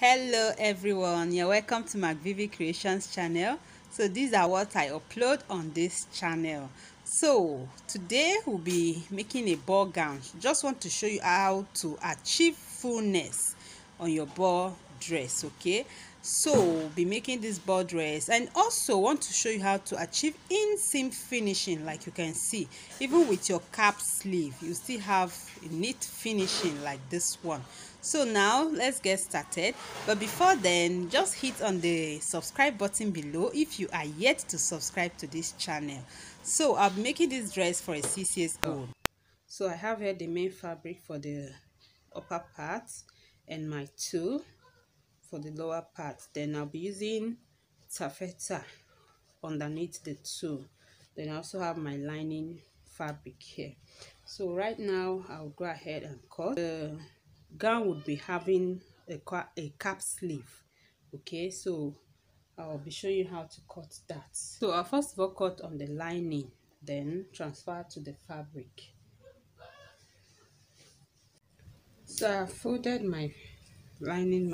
hello everyone. You're welcome to MacVivi Creations channel. So these are what I upload on this channel. So today we'll be making a ball gown. Just want to show you how to achieve fullness on your ball dress okay so be making this ball dress and also want to show you how to achieve inseam finishing like you can see. Even with your cap sleeve you still have a neat finishing like this one. So now let's get started. But before then just hit on the subscribe button below if you are yet to subscribe to this channel. So i'll be making this dress for a six years old. So i have here the main fabric for the upper part and my tulle for the lower part then I'll be using taffeta underneath the tulle then I also have my lining fabric here. So right now I'll go ahead and cut. The gown would be having a, a cap sleeve okay? So I'll be showing you how to cut that. So I'll first of all cut on the lining then transfer to the fabric. So I folded my lining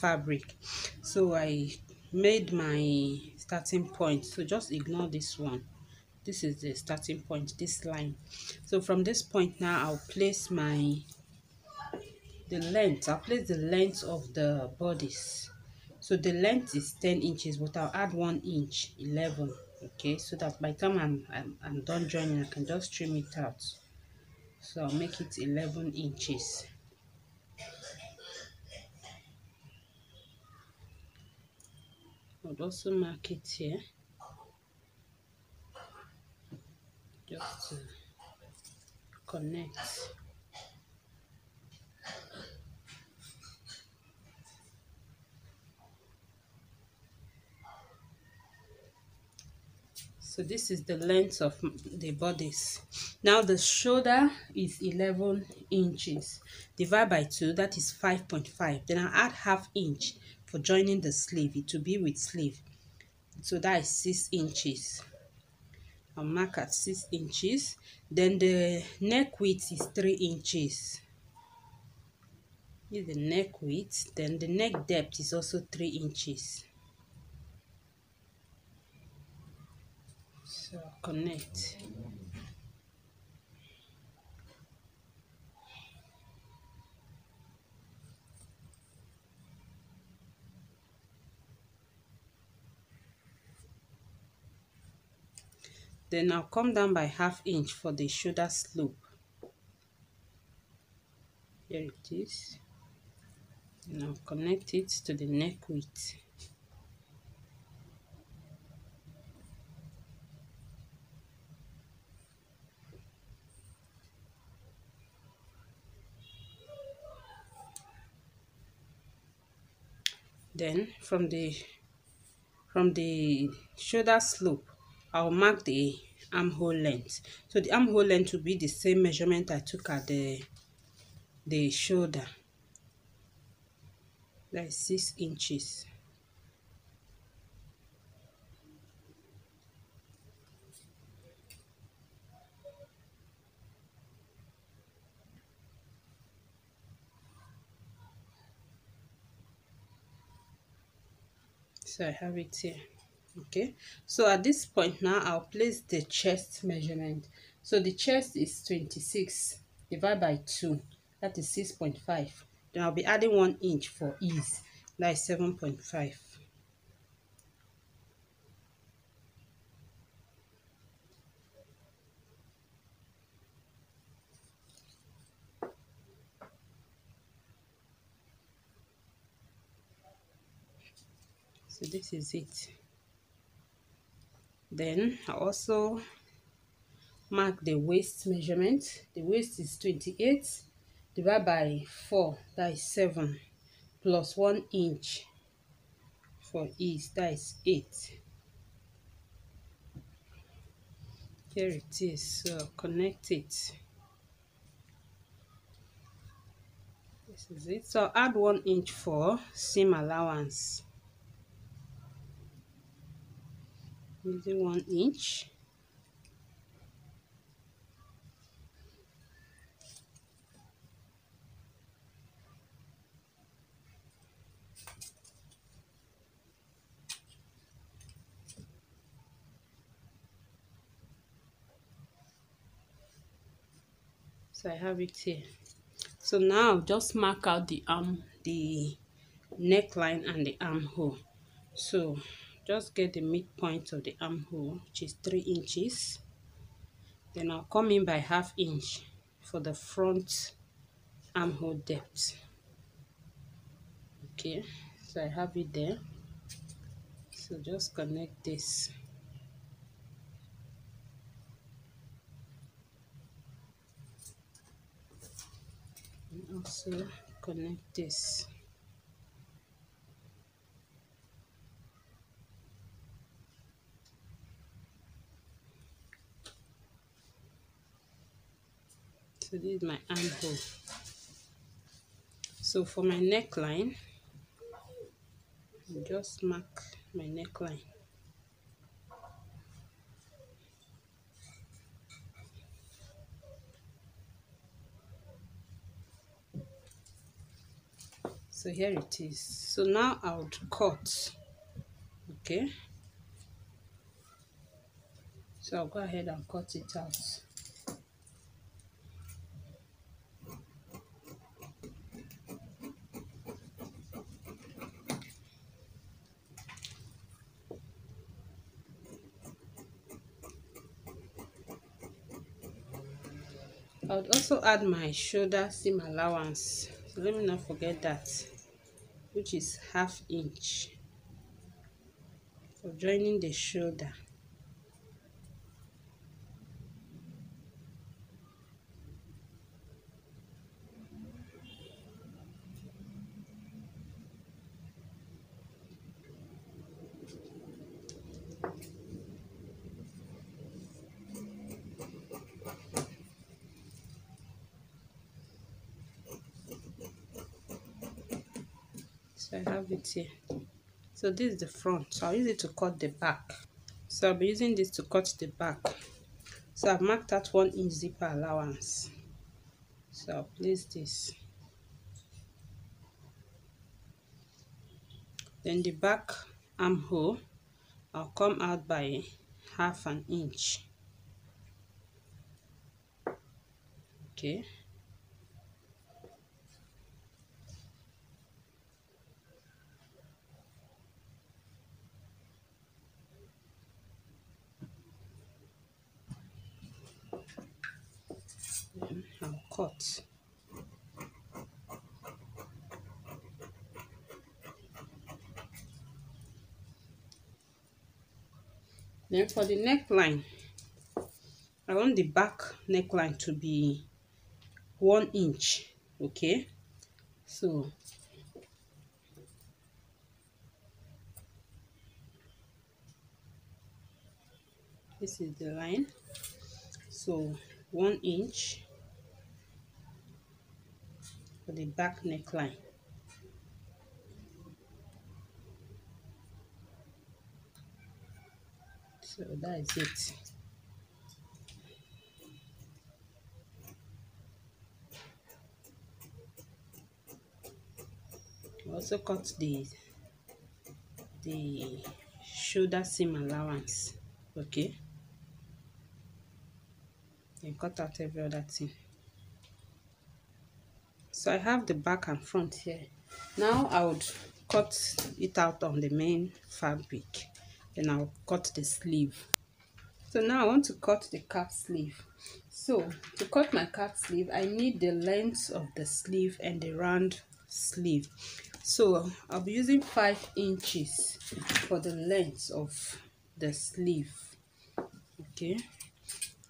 fabric. So i made my starting point. So just ignore this one. This is the starting point this line. So from this point now i'll place my the length. I'll place the length of the bodice. So the length is 10 inches but i'll add one inch 11 okay? So that by the time i'm i'm, I'm done joining i can just trim it out. So i'll make it 11 inches would also mark it here. Just to connect. So this is the length of the bodice. Now the shoulder is 11 inches. Divide by 2 that is 5.5 then i add half inch for joining the sleeve it will be with sleeve so that is six inches. I'll mark at six inches. Then the neck width is three inches. Is the neck width. Then the neck depth is also three inches. So connect then I'll come down by half inch for the shoulder slope. Here it is. I'll connect it to the neck width. Then from the from the shoulder slope I'll mark the armhole length. So the armhole length will be the same measurement I took at the the shoulder. That's six inches. So I have it here okay. So at this point now i'll place the chest measurement. So the chest is 26 divided by 2 that is 6.5 then i'll be adding one inch for ease. That is 7.5 so this is it then I also mark the waist measurement. The waist is 28 divided by 4 that is 7 plus 1 inch. For ease that is 8 here it is so connect it. This is it. So add 1 inch for seam allowance using one inch. So i have it here. So now just mark out the arm the neckline and the armhole. So just get the midpoint of the armhole which is three inches. Then i'll come in by half inch for the front armhole depth. Okay so i have it there. So just connect this. And also connect this so this is my armhole so for my neckline just mark my neckline. So here it is. So now i would cut okay? So i'll go ahead and cut it out I would also add my shoulder seam allowance. So let me not forget that which is half inch for joining the shoulder so I have it here. So this is the front. So I'll use it to cut the back. So I'll be using this to cut the back. So I've marked out one inch zipper allowance. So I'll place this. Then the back armhole I'll come out by half an inch. Okay then I'll cut then for the neckline I want the back neckline to be one inch okay? So this is the line. So one inch for the back neckline. So that is it. Also cut the the shoulder seam allowance okay? And cut out every other thing so i have the back and front here. Now i would cut it out on the main fabric. Then i'll cut the sleeve. So now i want to cut the cap sleeve. So to cut my cap sleeve i need the length of the sleeve and the round sleeve. So i'll be using five inches for the length of the sleeve. Okay.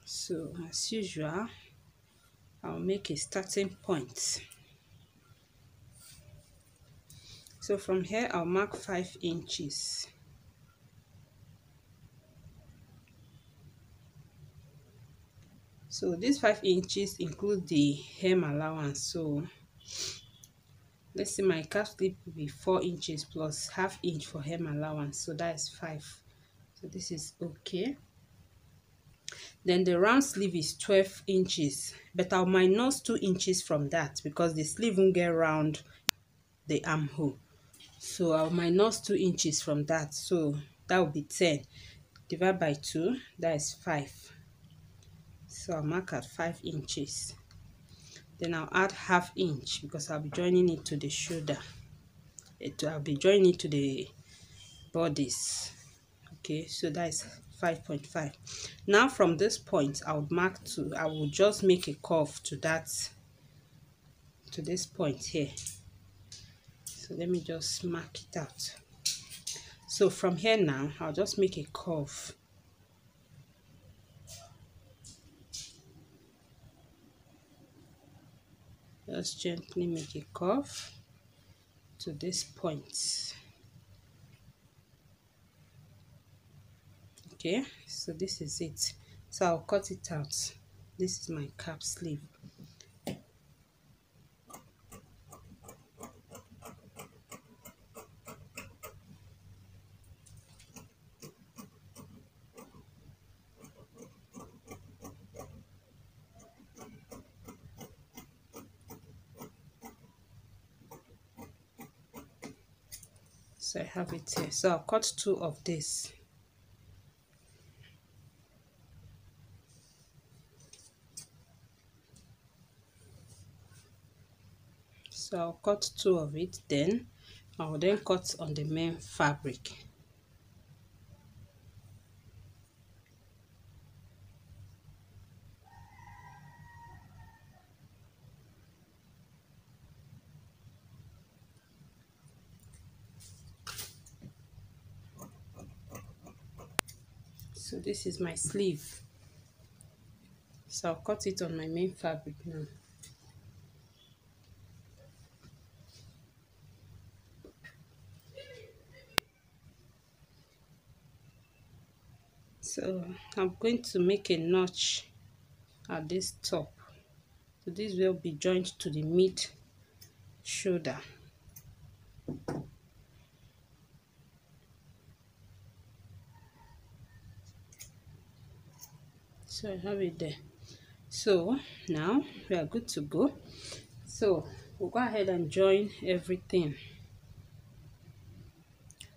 So as usual i'll make a starting point so from here i'll mark five inches. So this five inches include the hem allowance. So let's see my cap sleeve will be four inches plus half inch for hem allowance. So that is five. So this is okay. Then the round sleeve is 12 inches but i'll minus two inches from that because the sleeve won't get round the armhole so uh, i'll minus two inches from that. So that will be 10 divide by 2 that is 5 so i'll mark at 5 inches. Then I'll add half inch because I'll be joining it to the shoulder. It, I'll be joining it to the bodice okay so that is 5.5 now from this point I would mark to I will just make a curve to that to this point here so let me just mark it out. So from here now I'll just make a curve. Just gently make a curve to this point. Okay so this is it. So I'll cut it out. This is my cap sleeve I have it here. So I'll cut two of this. So I'll cut two of it then I'll then cut on the main fabric so this my sleeve. So I'll cut it on my main fabric now. So I'm going to make a notch at this top. So this will be joined to the mid shoulder so I have it there. So now we are good to go. So we'll go ahead and join everything.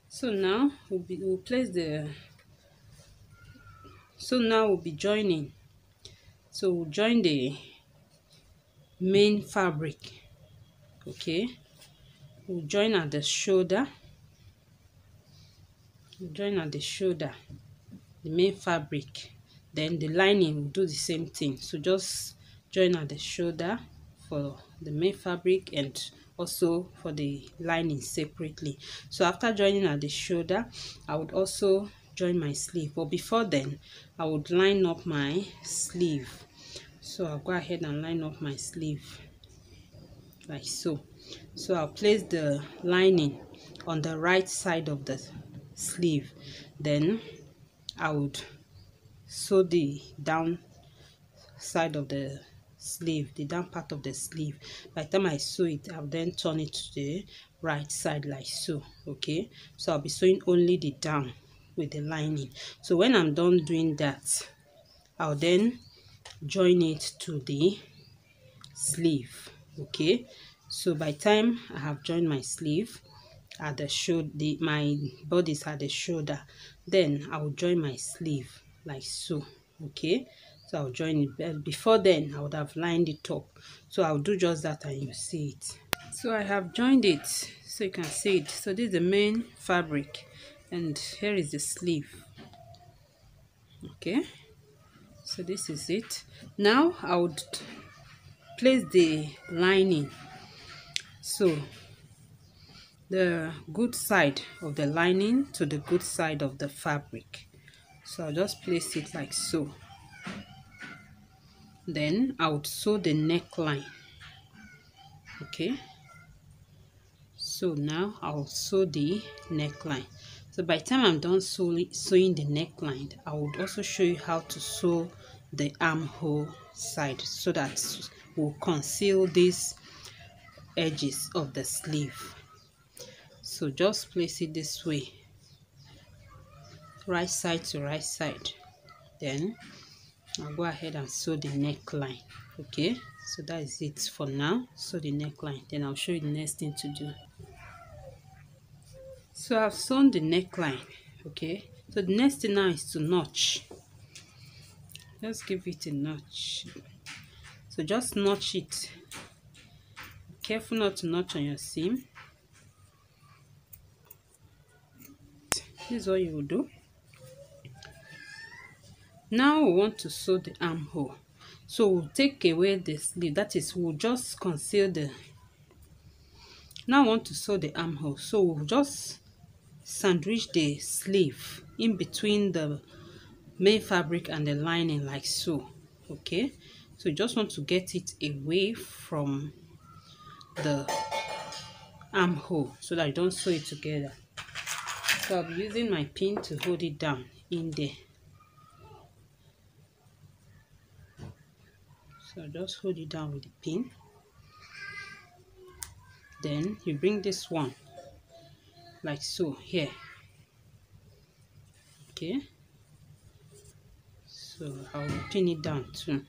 So now we'll, be, we'll place the so now we'll be joining. So we'll join the main fabric. Okay? We'll join at the shoulder. We'll join at the shoulder the main fabric then the lining will do the same thing. So just join at the shoulder for the main fabric and also for the lining separately. So after joining at the shoulder i would also join my sleeve. But before then i would line up my sleeve. So i'll go ahead and line up my sleeve like so. So i'll place the lining on the right side of the sleeve. Then i would sew the down side of the sleeve the down part of the sleeve. By the time i sew it i'll then turn it to the right side like so okay? So i'll be sewing only the down with the lining. So when i'm done doing that i'll then join it to the sleeve okay? So by time i have joined my sleeve at the shoulder my bodice at the shoulder then i will join my sleeve like so okay? So i'll join it. But before then i would have lined it up. So i'll do just that and you see it. So i have joined it. So you can see it. So this is the main fabric. And here is the sleeve. Okay? So this is it. Now i would place the lining. So the good side of the lining to the good side of the fabric so I'll just place it like so. Then I would sew the neckline. Okay? So now I'll sew the neckline. So by the time I'm done sewing, the neckline I would also show you how to sew the armhole side so that will conceal these edges of the sleeve. So just place it this way right side to right side. Then I'll go ahead and sew the neckline okay? So that is it for now. Sew the neckline. Then I'll show you the next thing to do. So I've sewn the neckline okay? So the next thing now is to notch. Let's give it a notch. So just notch it. Careful not to notch on your seam. This is what you will do now we want to sew the armhole. So we'll take away the sleeve that is we'll just conceal the now I want to sew the armhole. So we'll just sandwich the sleeve in between the main fabric and the lining like so okay? So you just want to get it away from the armhole so that you don't sew it together. So I'll be using my pin to hold it down in there so just hold it down with the pin. Then you bring this one like so here. Okay. So I'll pin it down too.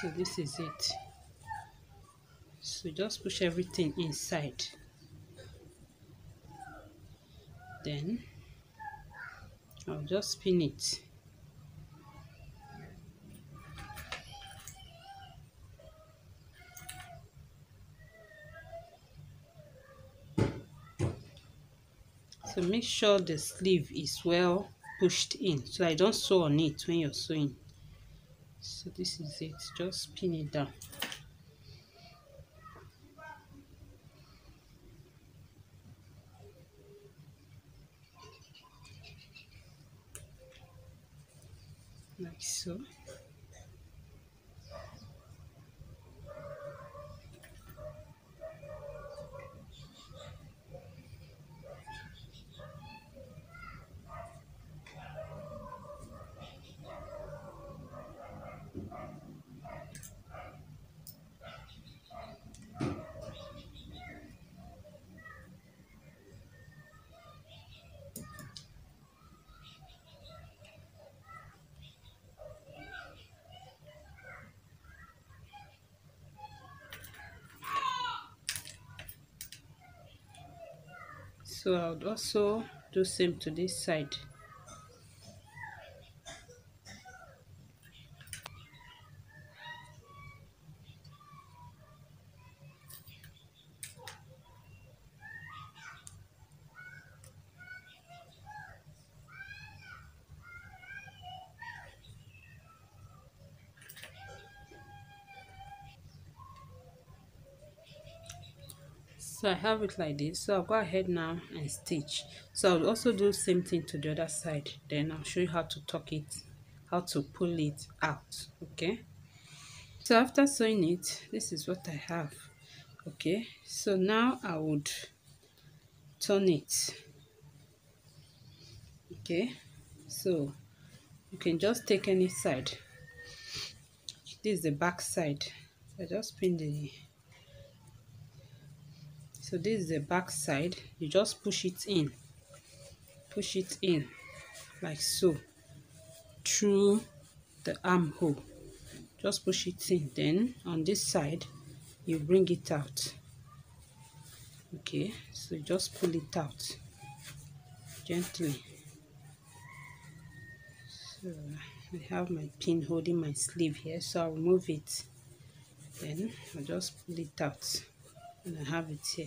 So this is it. So just push everything inside. Then I'll just spin it. So make sure the sleeve is well pushed in so I don't sew on it when you're sewing. So this is it just pin it down like so I would also do same to this side so i have it like this. So i'll go ahead now and stitch. So i'll also do same thing to the other side. Then i'll show you how to tuck it how to pull it out okay? So after sewing it this is what i have okay? So now i would turn it okay? So you can just take any side. This is the back side. I just pin the so this is the back side. You just push it in. Push it in like so through the armhole. Just push it in. Then on this side you bring it out. Okay so just pull it out gently. So I have my pin holding my sleeve here so I'll remove it. Then I'll just pull it out and I have it here.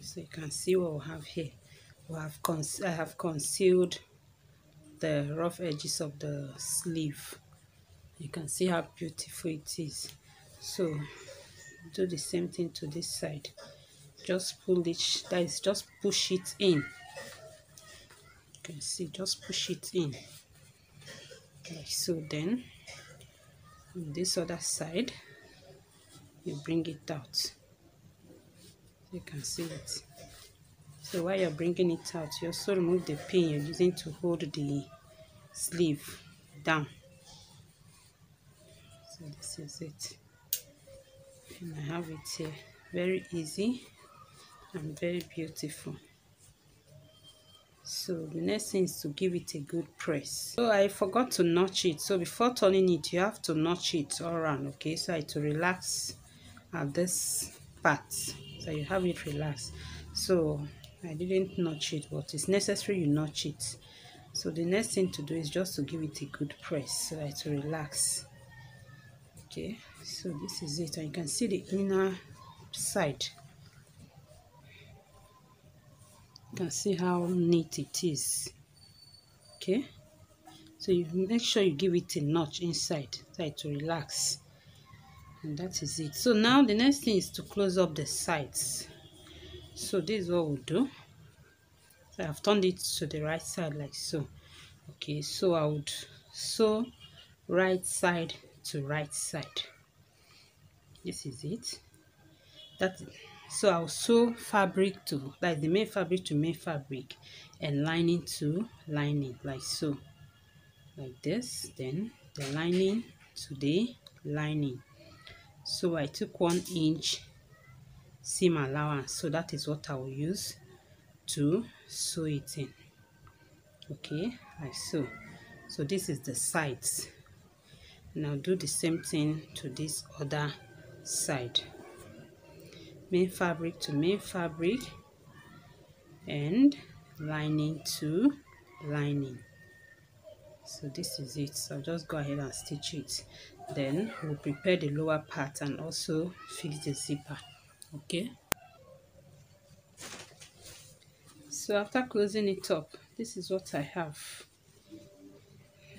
So you can see what we have here. We have I have concealed the rough edges of the sleeve. You can see how beautiful it is. So do the same thing to this side. Just pull it that is just push it in. You can see just push it in. Like so then on this other side you bring it out. You can see it. So while you're bringing it out you also remove the pin you're using to hold the sleeve down. So this is it. And i have it here. Very easy and very beautiful. So the next thing is to give it a good press. So i forgot to notch it. So before turning it you have to notch it all around okay? So I to relax at this part. So you have it relaxed. So i didn't notch it but it's necessary you notch it. So the next thing to do is just to give it a good press so that it relax. Okay so this is it. And you can see the inner side. You can see how neat it is. Okay so you make sure you give it a notch inside so it to relax and that is it. So now the next thing is to close up the sides. So this is what we'll do. So I've turned it to the right side like so. Okay so I would sew right side to right side. This is it. That so I'll sew fabric to like the main fabric to main fabric and lining to lining like so. Like this then the lining to the lining so I took one inch seam allowance. So that is what I will use to sew it in. Okay i sew. So this is the sides. Now do the same thing to this other side. Main fabric to main fabric and lining to lining. So this is it. So I'll just go ahead and stitch it then we'll prepare the lower part and also fix the zipper okay? So after closing it up this is what I have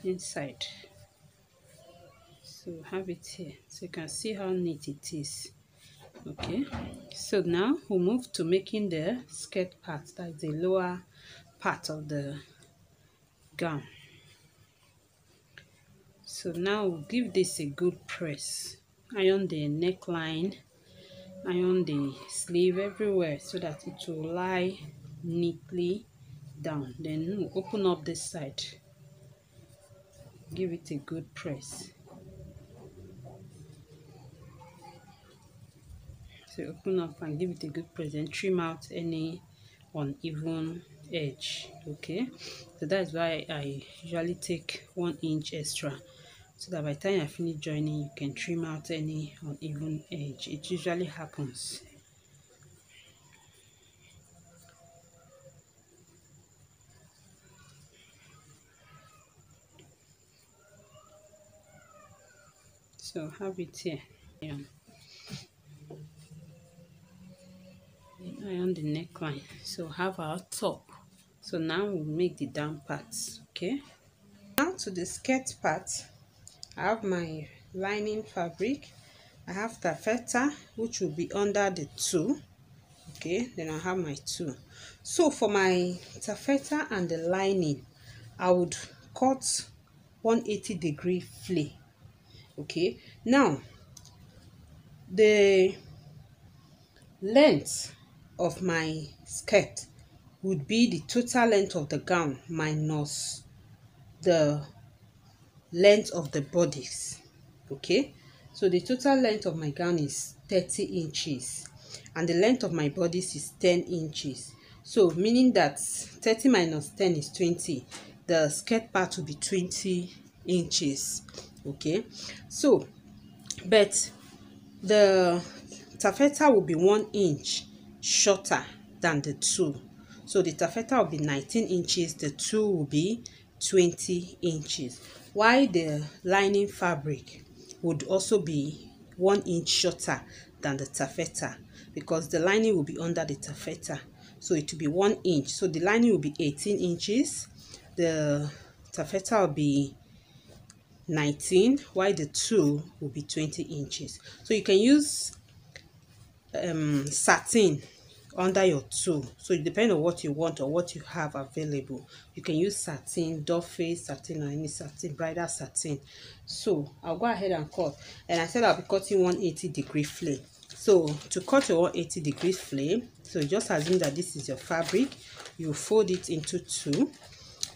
inside. So have it here so you can see how neat it is okay? So now we'll move to making the skirt part that's the lower part of the gown so now give this a good press. Iron the neckline iron the sleeve everywhere so that it will lie neatly down. Then we'll open up this side. Give it a good press. So open up and give it a good press and trim out any uneven edge okay? So that's why i usually take one inch extra so that by the time I finish joining you can trim out any uneven edge. It usually happens. So have it here. Yeah. iron the neckline. So have our top. So now we'll make the down parts okay? Now to the skirt part I have my lining fabric. I have taffeta which will be under the tulle. Okay then I have my tulle. So for my taffeta and the lining I would cut 180 degree flare. Okay now the length of my skirt would be the total length of the gown minus the length of the bodies okay? So the total length of my gown is 30 inches and the length of my bodies is 10 inches. So meaning that 30 minus 10 is 20 the skirt part will be 20 inches okay? So but the taffeta will be one inch shorter than the two. So the taffeta will be 19 inches the two will be 20 inches while the lining fabric would also be one inch shorter than the taffeta? Because the lining will be under the taffeta. So it will be one inch. So the lining will be 18 inches. The taffeta will be 19 while the two will be 20 inches. So you can use um satin under your two so it depends on what you want or what you have available. You can use satin duffy satin or any satin bridal satin. So i'll go ahead and cut. And i said i'll be cutting 180 degree flame. So to cut your 180 degree flame so just assume that this is your fabric. You fold it into two.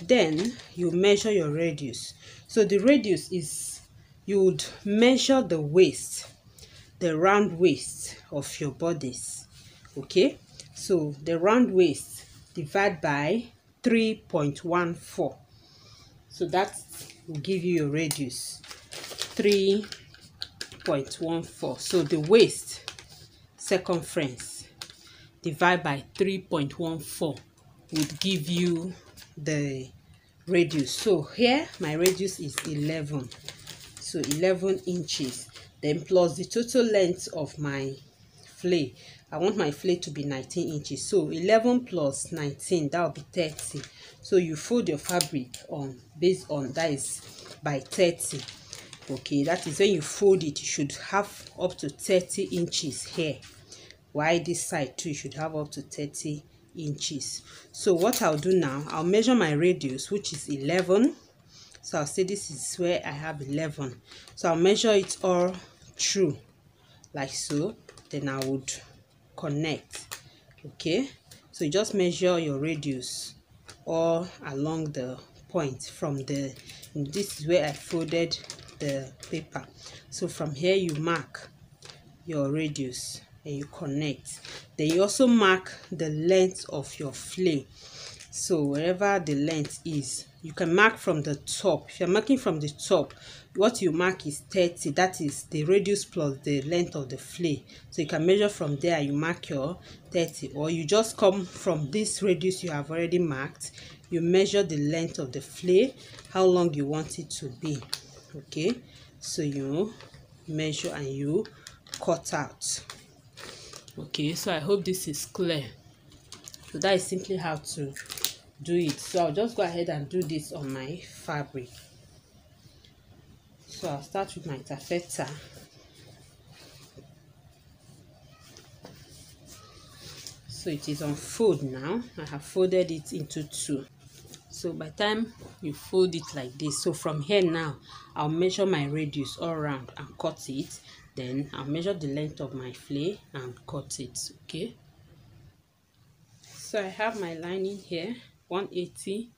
Then you measure your radius. So the radius is you would measure the waist the round waist of your bodies okay so the round waist divide by 3.14 so that will give you your radius 3.14 so the waist circumference divide by 3.14 would give you the radius. So here my radius is 11 so 11 inches. Then plus the total length of my flare i want my flay to be 19 inches. So 11 plus 19 that will be 30 so you fold your fabric on based on that is by 30 okay that is when you fold it you should have up to 30 inches here. While this side too you should have up to 30 inches. So what i'll do now i'll measure my radius which is 11 so i'll say this is where i have 11 so i'll measure it all through like so. Then i would connect okay? So you just measure your radius all along the point from the this is where i folded the paper. So from here you mark your radius and you connect. Then you also mark the length of your flay so wherever the length is you can mark from the top. If you're marking from the top what you mark is 30 that is the radius plus the length of the flare. So you can measure from there you mark your 30 or you just come from this radius you have already marked you measure the length of the flare how long you want it to be. Okay? So you measure and you cut out. Okay? So i hope this is clear. So that is simply how to do it. So i'll just go ahead and do this on my fabric. So i'll start with my taffeta so it is on fold now. I have folded it into two. So by time you fold it like this so from here now i'll measure my radius all around and cut it. Then I'll measure the length of my flare and cut it okay? So I have my lining here 180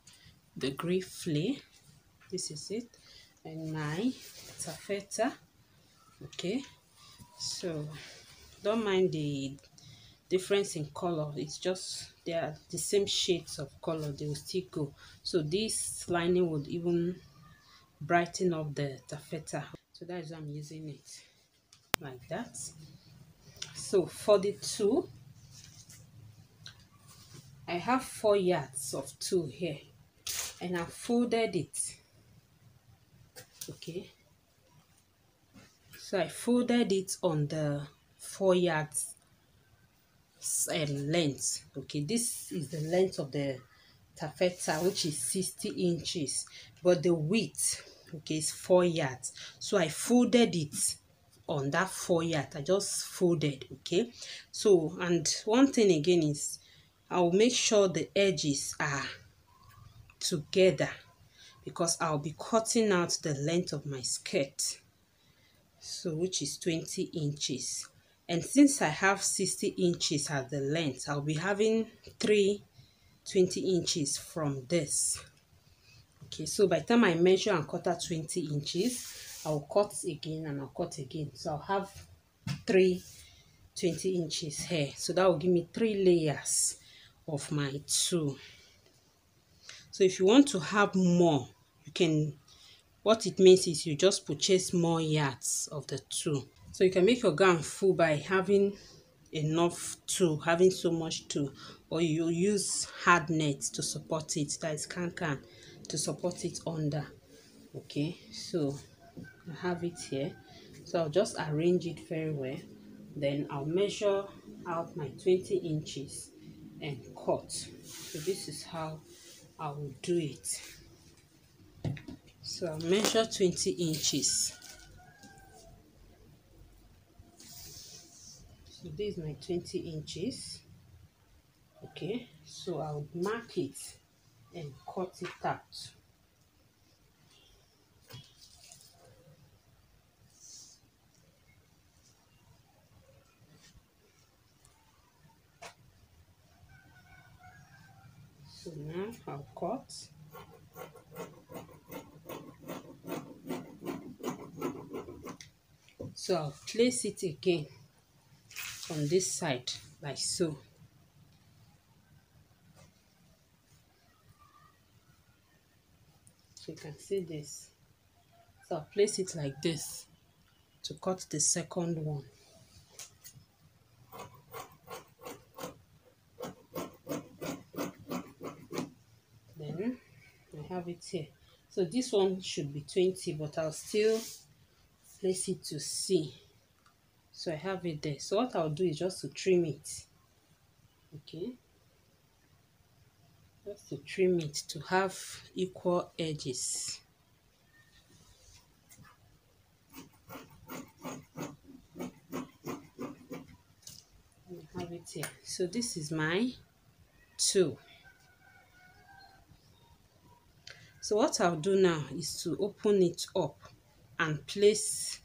degree flare. This is it. And my taffeta okay. So don't mind the difference in color. It's just they are the same shades of color. They will still go. So this lining would even brighten up the taffeta so that is why i'm using it like that. So for the tulle I have four yards of tulle here and I folded it. Okay. So I folded it on the four yards um, length. Okay this is the length of the taffeta which is 60 inches but the width okay is four yards. So I folded it on that four yard. I just folded okay? So and one thing again is i'll make sure the edges are together because i'll be cutting out the length of my skirt so which is 20 inches and since i have 60 inches as the length i'll be having three 20 inches from this okay so by the time i measure and cut out 20 inches I'll cut again and I'll cut again. So I'll have three 20 inches here. So that will give me three layers of my tulle. So if you want to have more, you can, what it means is you just purchase more yards of the tulle. So you can make your gown full by having enough tulle, having so much tulle, or you use hard nets to support it, that is can can to support it under. Okay, so I have it here so I'll just arrange it very well then I'll measure out my 20 inches and cut so this is how I will do it. So I'll measure 20 inches. So this is my 20 inches. Okay so I'll mark it and cut it out so now I'll cut. So I'll place it again on this side like so. So you can see this. So I'll place it like this to cut the second one have it here. So this one should be 20 but i'll still place it to see so i have it there. So what i'll do is just to trim it. Okay. Just to trim it to have equal edges. Have it here. So this is my tulle so what I'll do now is to open it up and place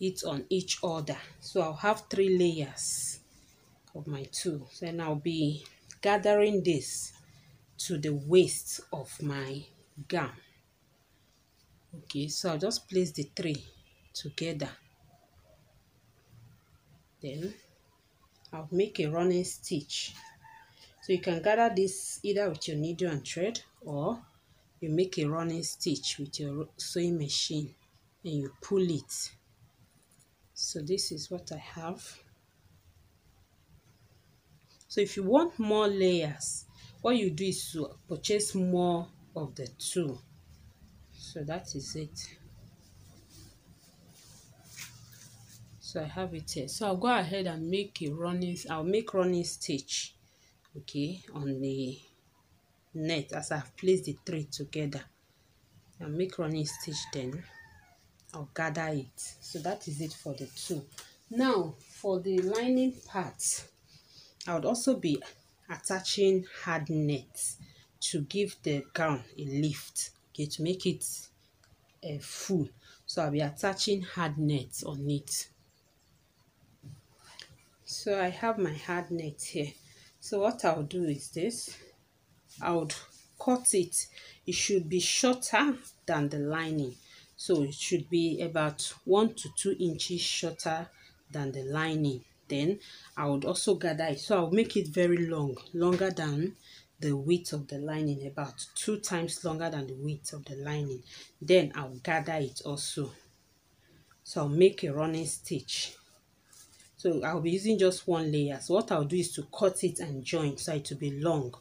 it on each other. so I'll have three layers of my tulle then I'll be gathering this to the waist of my gown. Okay so I'll just place the three together. Then I'll make a running stitch. So you can gather this either with your needle and thread or you make a running stitch with your sewing machine and you pull it. So this is what I have. So if you want more layers what you do is to purchase more of the tulle. So that is it. So i have it here. So i'll go ahead and make a running i'll make running stitch okay on the net as i've placed the three together. I'll make running stitch then. I'll gather it. So that is it for the tulle. Now for the lining part i would also be attaching hard net to give the gown a lift okay to make it uh, full. So i'll be attaching hard net on it. So I have my hard net here. So what I'll do is this I would cut it. It should be shorter than the lining. So it should be about one to two inches shorter than the lining. Then I would also gather it. So I'll make it very long longer than the width of the lining about two times longer than the width of the lining. Then I'll gather it also. So I'll make a running stitch. So I'll be using just one layer. So what I'll do is to cut it and join so it will be long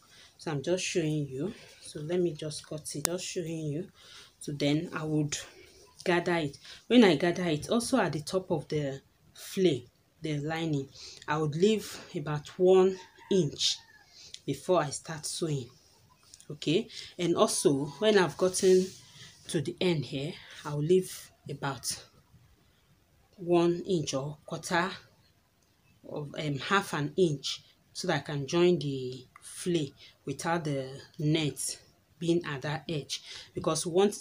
so I'm just showing you. So let me just cut it. Just showing you. So then I would gather it. When I gather it also at the top of the flare the lining I would leave about one inch before I start sewing. Okay? And also when I've gotten to the end here I'll leave about one inch or quarter of um, half an inch so that I can join the flare without the net being at that edge. Because we want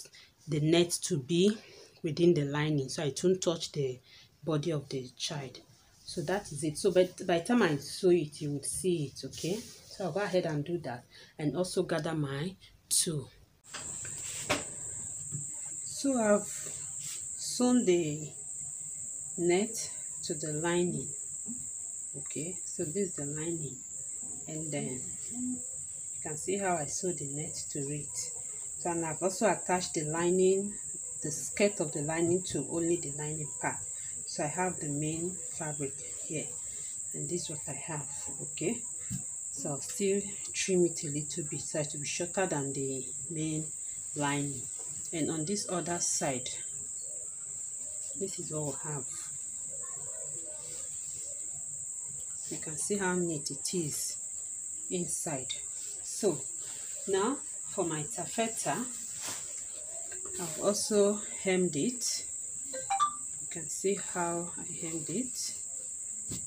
the net to be within the lining so it won't touch the body of the child. So that is it. So by, by the time I sew it you would see it okay? So I'll go ahead and do that and also gather my tulle so I've sewn the net to the lining okay so this is the lining and then you can see how I sew the net to it. So and I've also attached the lining the skirt of the lining to only the lining part. So I have the main fabric here. And this is what I have okay? So I'll still trim it a little bit so it will be shorter than the main lining. And on this other side this is what we have you can see how neat it is inside. So now for my taffeta I've also hemmed it. You can see how I hemmed it.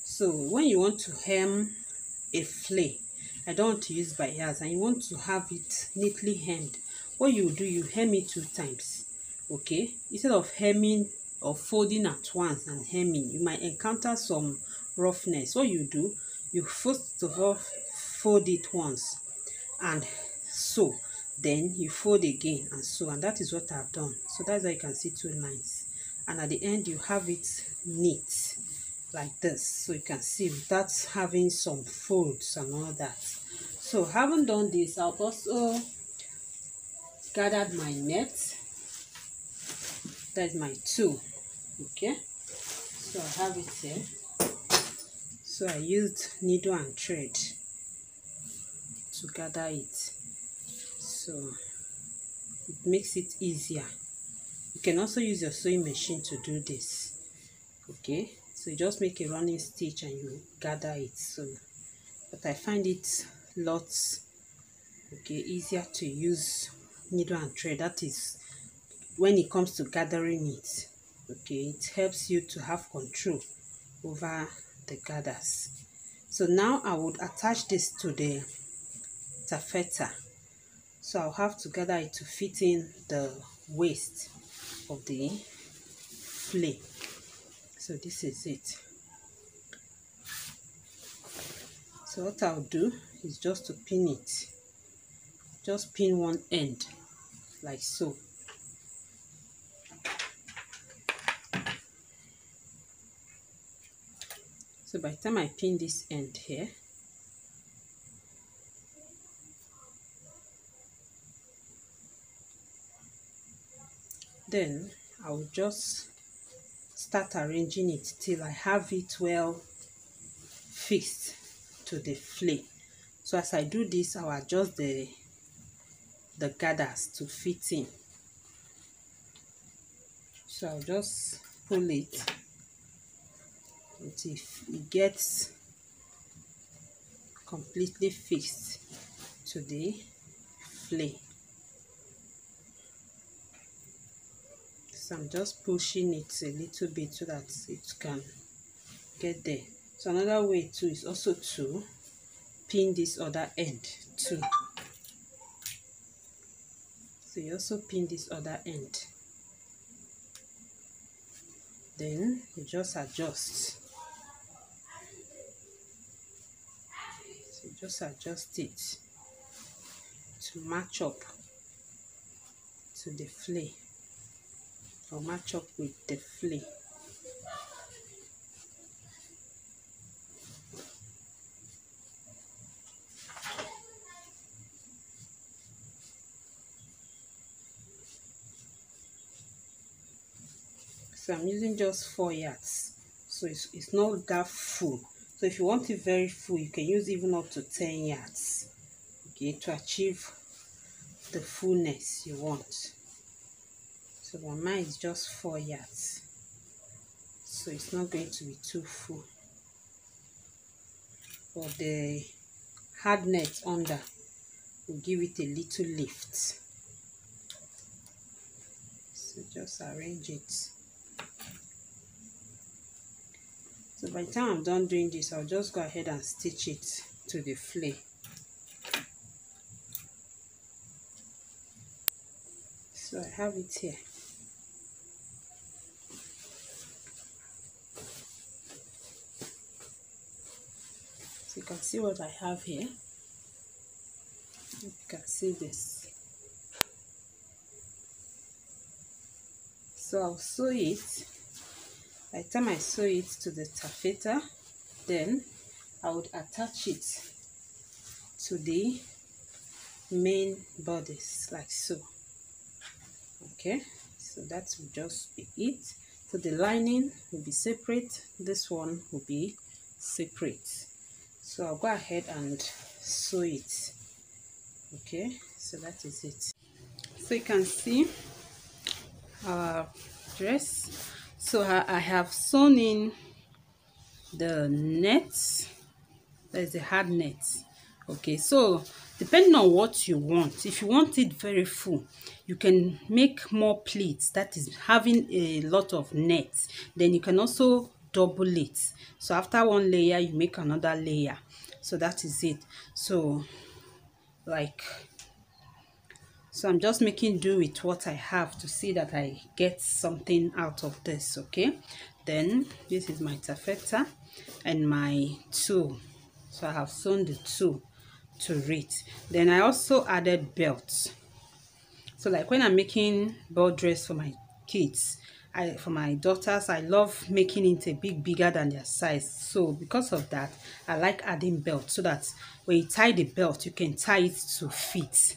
So when you want to hem a flare I don't want to use bias and you want to have it neatly hemmed what you do you hem it two times okay? Instead of hemming or folding at once and hemming you might encounter some roughness. What you do you first of all fold it once and sew then you fold again and sew and that is what I've done. So that's why you can see tulle lines. And at the end you have it neat like this so you can see without having some folds and all that. So having done this I've also gathered my net. That's my two okay? So I have it here so I used needle and thread to gather it. So it makes it easier. You can also use your sewing machine to do this okay? So you just make a running stitch and you gather it. So but i find it lots okay easier to use needle and thread. That is when it comes to gathering it okay it helps you to have control over the gathers. So now i would attach this to the taffeta. So i'll have to gather it to fit in the waist of the flare. So this is it. So what i'll do is just to pin it. Just pin one end like so so by the time I pin this end here then I'll just start arranging it till I have it well fixed to the flare. So as I do this I'll adjust the the gathers to fit in. So I'll just pull it until it gets completely fixed to the flare so I'm just pushing it a little bit so that it can get there. So another way too is also to pin this other end too. So you also pin this other end. Then you just adjust so just adjust it to match up to the flare or match up with the flare. So i'm using just four yards. So it's, it's not that full so if you want it very full you can use even up to 10 yards okay to achieve the fullness you want. So my mine is just four yards. So it's not going to be too full. But the hard net under will give it a little lift. So just arrange it so by the time i'm done doing this i'll just go ahead and stitch it to the flare so i have it here. So you can see what i have here. You can see this. So i'll sew it by the time I sew it to the taffeta then I would attach it to the main bodice like so. Okay so that will just be it. So the lining will be separate. This one will be separate. So I'll go ahead and sew it. Okay so that is it. So you can see our dress so I, have sewn in the net there's a hard net okay so depending on what you want if you want it very full you can make more pleats. That is having a lot of net then you can also double it. So after one layer you make another layer. So that is it. So like so i'm just making do with what i have to see that i get something out of this okay? Then this is my taffeta and my tulle so i have sewn the tulle to it then i also added belts. So like when i'm making belt dress for my kids I, for my daughters i love making it a bit bigger than their size. So because of that i like adding belt so that when you tie the belt you can tie it to fit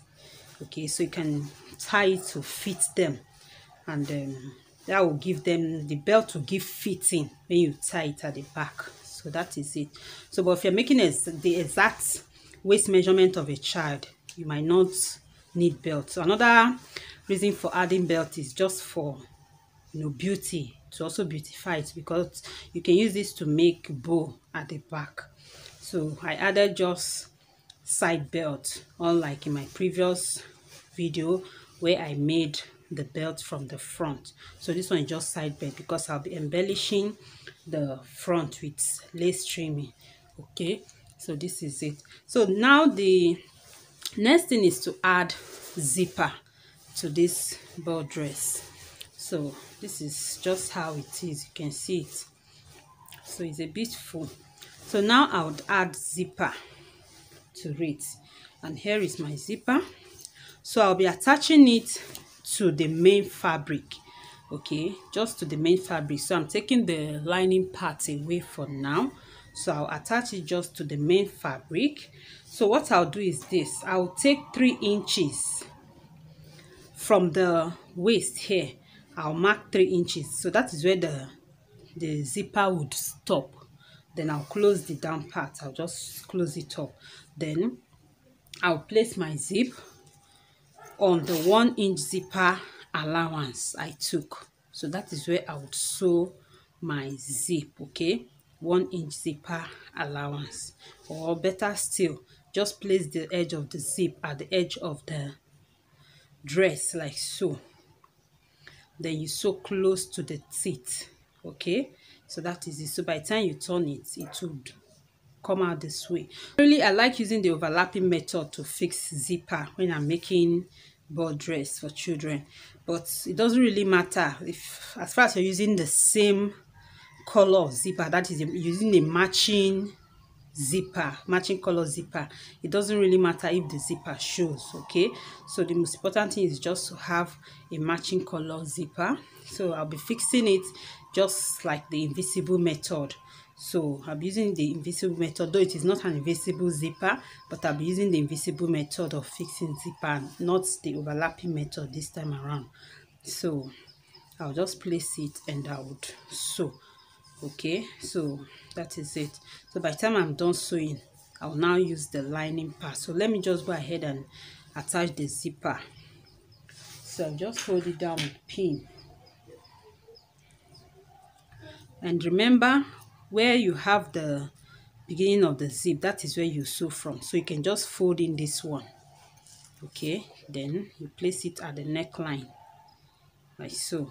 okay so you can tie it to fit them and um, that will give them the belt to give fitting when you tie it at the back. So that is it. So but if you're making a, the exact waist measurement of a child you might not need belt so another reason for adding belt is just for you know beauty to also beautify it because you can use this to make bow at the back. So i added just side belt unlike in my previous video where i made the belt from the front. So this one is just side belt because i'll be embellishing the front with lace trimming okay? So this is it. So now the next thing is to add zipper to this ball dress. So this is just how it is. You can see it. So it's a bit full. So now i would add zipper to it. And here is my zipper so i'll be attaching it to the main fabric okay? Just to the main fabric. So i'm taking the lining part away for now. So i'll attach it just to the main fabric. So what i'll do is this. I'll take three inches from the waist here. I'll mark three inches. So that is where the the zipper would stop. Then i'll close the down part. I'll just close it up. Then i'll place my zip on the one inch zipper allowance i took. So that is where i would sew my zip okay? One inch zipper allowance. Or better still just place the edge of the zip at the edge of the dress like so. Then you sew close to the teeth okay? So that is it. So by the time you turn it it would come out this way. Really i like using the overlapping method to fix zipper when i'm making ball dress for children. But it doesn't really matter if as far as you're using the same color zipper that is using a matching zipper matching color zipper it doesn't really matter if the zipper shows okay? So the most important thing is just to have a matching color zipper. So i'll be fixing it just like the invisible method so i'm using the invisible method though it is not an invisible zipper but i'll be using the invisible method of fixing zipper not the overlapping method this time around. So i'll just place it and i would sew okay? So that is it. So by the time i'm done sewing i'll now use the lining part. So let me just go ahead and attach the zipper. So I'll just hold it down with pin. And remember where you have the beginning of the zip that is where you sew from. So you can just fold in this one. Okay then you place it at the neckline like so.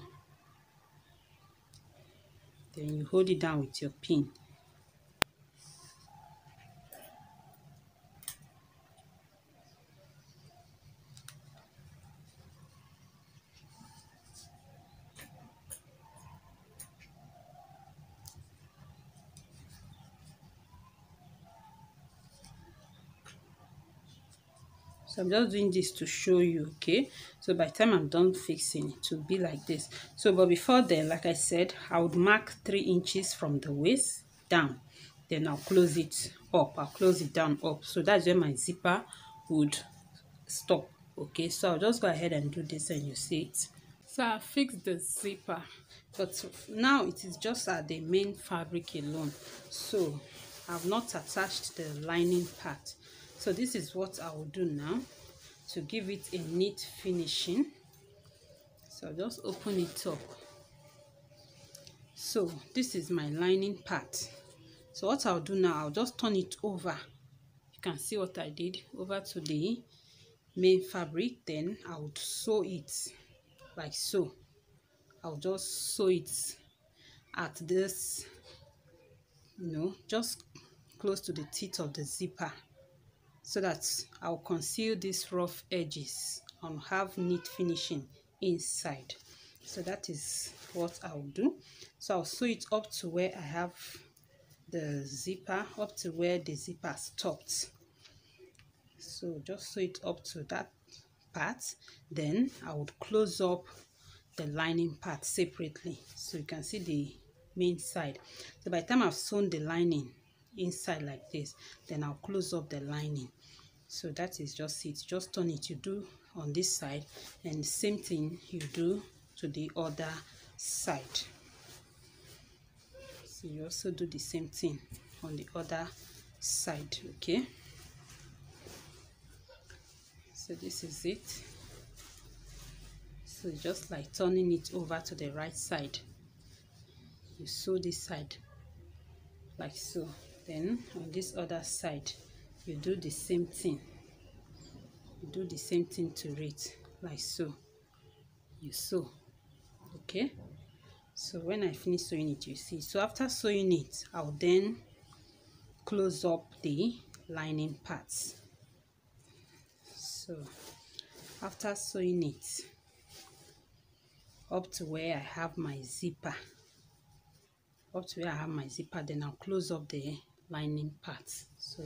Then you hold it down with your pin so i'm just doing this to show you okay? So by the time i'm done fixing it will be like this. So but before then like i said i would mark three inches from the waist down. Then i'll close it up. I'll close it down up. So that's where my zipper would stop okay? So i'll just go ahead and do this and you see it. So i fixed the zipper. But now it is just at the main fabric alone. So i've not attached the lining part so this is what i will do now to give it a neat finishing. So I'll just open it up. So this is my lining part. So what i'll do now i'll just turn it over. You can see what i did. Over to the main fabric then i would sew it like so. I'll just sew it at this you know just close to the teeth of the zipper so that I'll conceal these rough edges and have neat finishing inside. So that is what I'll do. So I'll sew it up to where I have the zipper up to where the zipper stopped. So just sew it up to that part. Then I would close up the lining part separately so you can see the main side. So by the time I've sewn the lining inside like this then I'll close up the lining so that is just it. Just turn it. You do on this side and same thing you do to the other side. So you also do the same thing on the other side okay? So this is it. So just like turning it over to the right side you sew this side like so. Then on this other side you do the same thing. You do the same thing to it like so. You sew okay? So when i finish sewing it you see. So after sewing it i'll then close up the lining parts. So after sewing it up to where i have my zipper up to where i have my zipper then i'll close up the lining part so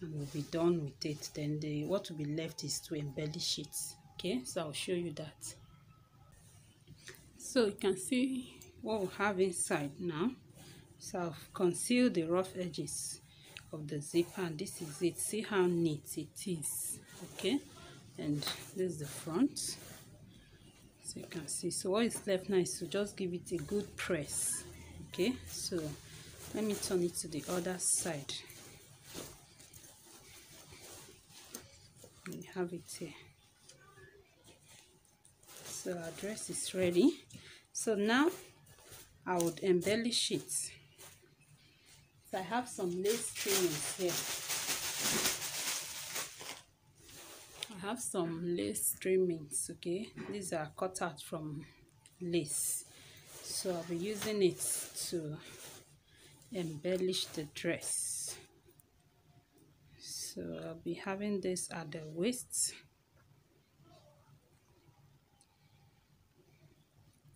and we'll be done with it then the what will be left is to embellish it okay? So i'll show you that. So you can see what we have inside now. So i've concealed the rough edges of the zipper and this is it. See how neat it is okay? And this is the front. So you can see. So what is left now is to just give it a good press okay? So let me turn it to the other side have it here. So our dress is ready. So now I would embellish it. So I have some lace trimmings here. I have some lace trimmings okay? These are cut out from lace. So I'll be using it to embellish the dress so I'll be having this at the waist.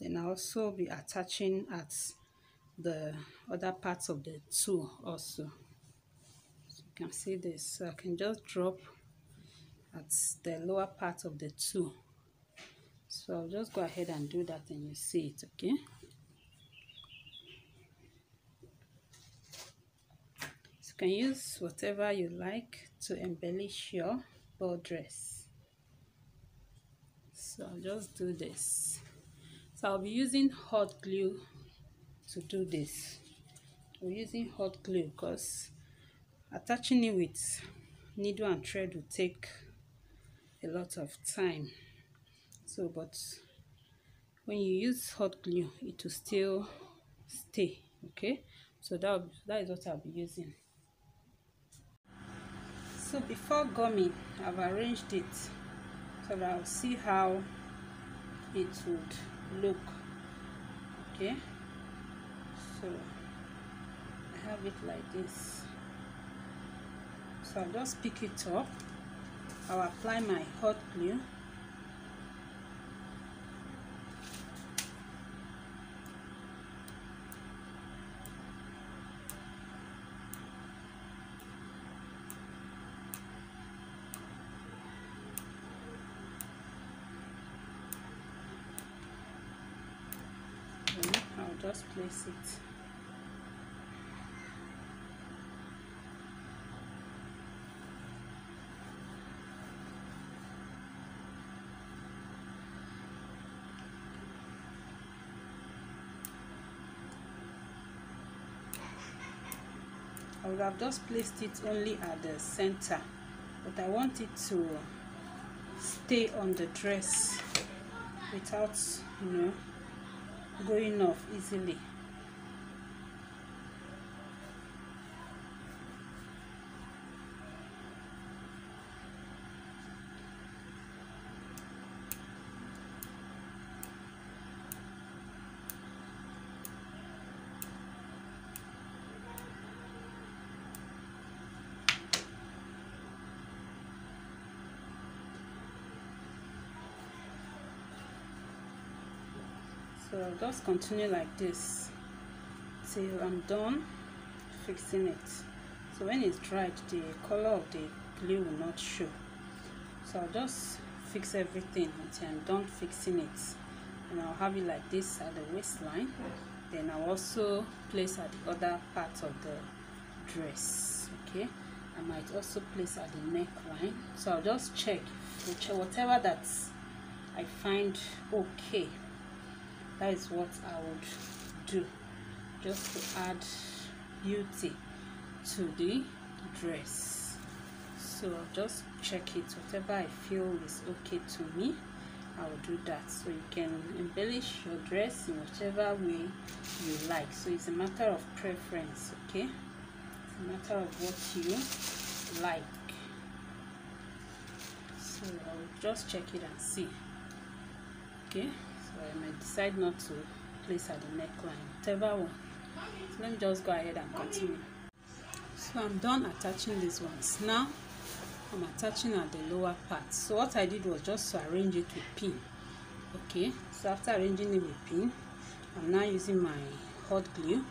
Then I'll also be attaching at the other parts of the tulle also. So you can see this. So I can just drop at the lower part of the tulle so I'll just go ahead and do that and you see it okay you can use whatever you like to embellish your ball dress so I'll just do this. So I'll be using hot glue to do this. We're using hot glue because attaching it with needle and thread will take a lot of time. So but when you use hot glue it will still stay okay? So that that is what i'll be using so before gumming i've arranged it so that i'll see how it would look okay? So i have it like this. So i'll just pick it up. I'll apply my hot glue I'll just place it. I would have just placed it only at the center but I want it to stay on the dress without you know going off easily so I'll just continue like this till I'm done fixing it. So when it's dried the color of the glue will not show. So I'll just fix everything until I'm done fixing it. And I'll have it like this at the waistline. Then I'll also place at the other part of the dress okay? I might also place at the neckline so I'll just check. Which whatever that I find okay that is what I would do. Just to add beauty to the dress. So I'll just check it. Whatever I feel is okay to me I'll do that. So you can embellish your dress in whichever way you like. So it's a matter of preference okay? It's a matter of what you like. So I'll just check it and see okay so I decide not to place at the neckline whatever one. So let me just go ahead and continue. So I'm done attaching these ones. Now I'm attaching at the lower part. So what I did was just to arrange it with pin. Okay? So after arranging it with pin I'm now using my hot glue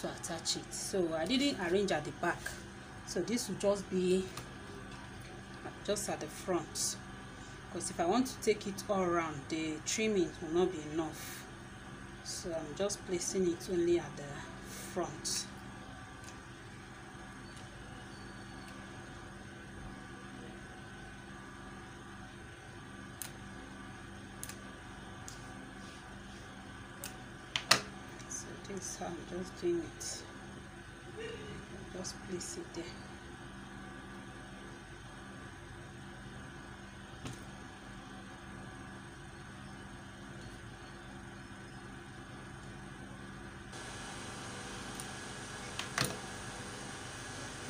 to attach it. So I didn't arrange at the back. So this will just be just at the front because if I want to take it all around the trimming will not be enough. So I'm just placing it only at the front. So this is I'm just doing it. Just place it there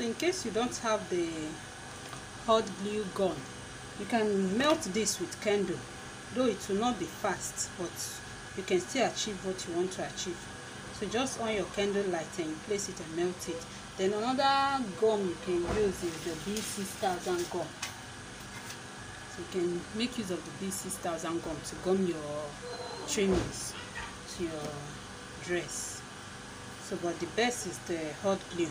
in case you don't have the hot glue gun you can melt this with candle though it will not be fast but you can still achieve what you want to achieve. So just on your candle light and you place it and melt it. Then another gum you can use is the E6000 gum. So you can make use of the E6000 gum to gum your trimmings to your dress. So but the best is the hot glue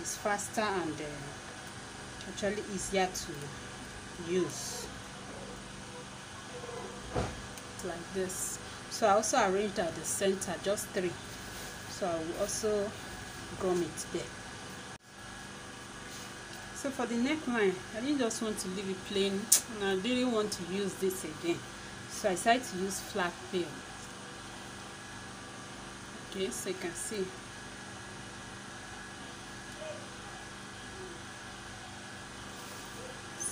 it's faster and uh, actually easier to use. Like this. So I also arranged at the center just three. So I will also gum it there. So for the neckline I didn't just want to leave it plain and I didn't want to use this again. So I decided to use flat pail okay so you can see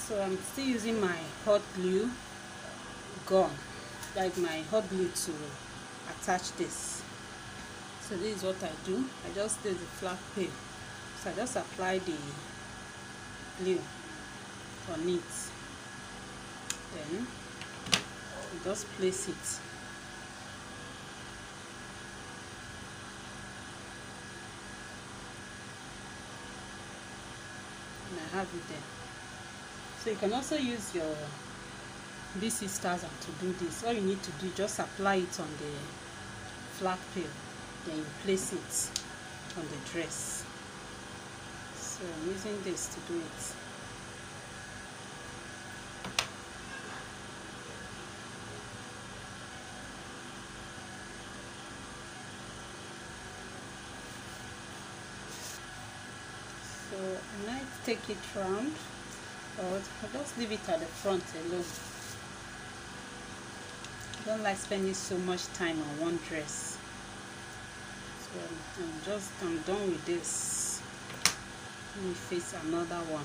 so I'm still using my hot glue gun like my hot glue to attach this. So this is what I do. I just do the flat pail so I just apply the glue on it. Then you just place it. And I have it there so you can also use your E6000 to do this. All you need to do just apply it on the flat pail then you place it on the dress. So I'm using this to do it. So I might take it round or I'll just leave it at the front alone. I don't like spending so much time on one dress. So I'm just I'm done with this. Let me face another one.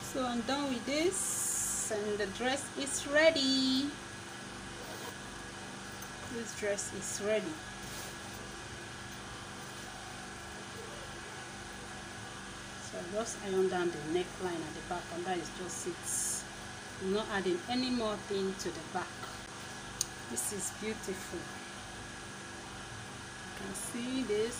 So I'm done with this and the dress is ready. This dress is ready just iron down the neckline at the back and that is just it. I'm not adding any more thing to the back. This is beautiful. You can see this.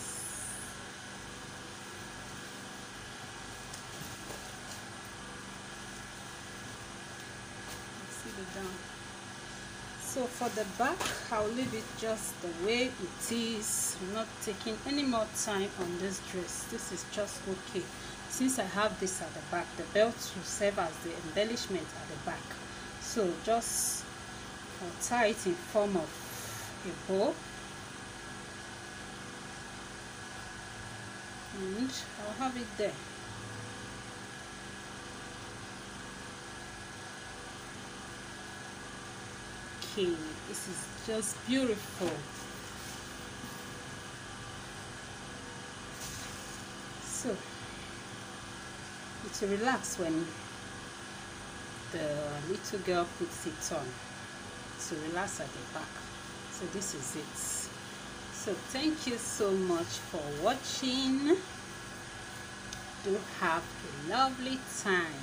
See the down. So for the back I'll leave it just the way it is. I'm not taking any more time on this dress. This is just okay since I have this at the back the belt will serve as the embellishment at the back. So just I'll tie it in form of a bow. And I'll have it there. Okay this is just beautiful. So will relax when the little girl puts it on to relax at the back. So this is it. So thank you so much for watching. Do have a lovely time